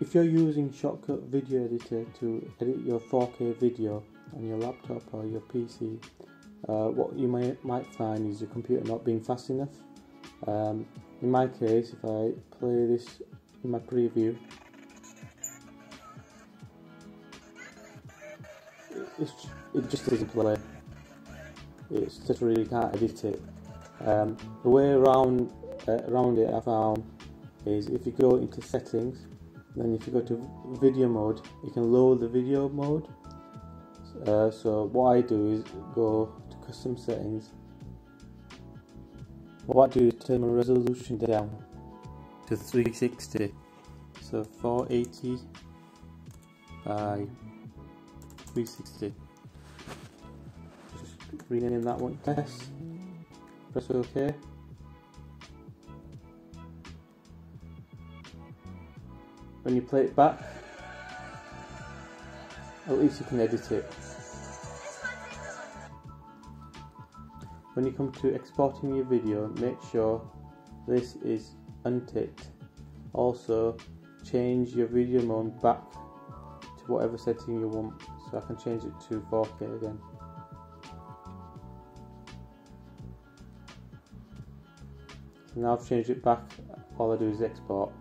if you're using Shotcut Video Editor to edit your 4K video on your laptop or your PC, uh, what you might, might find is your computer not being fast enough. Um, in my case, if I play this in my preview, it just doesn't play. It's just really can't edit it. Um, the way around uh, around it I found is if you go into settings, then if you go to video mode, you can lower the video mode. Uh, so what I do is go to custom settings. What I do is turn my resolution down to 360, so 480 by 360. Just rename that one test. Press OK. When you play it back, at least you can edit it. When you come to exporting your video, make sure this is unticked. Also, change your video mode back to whatever setting you want. So I can change it to 4K again. So now I've changed it back, all I do is export.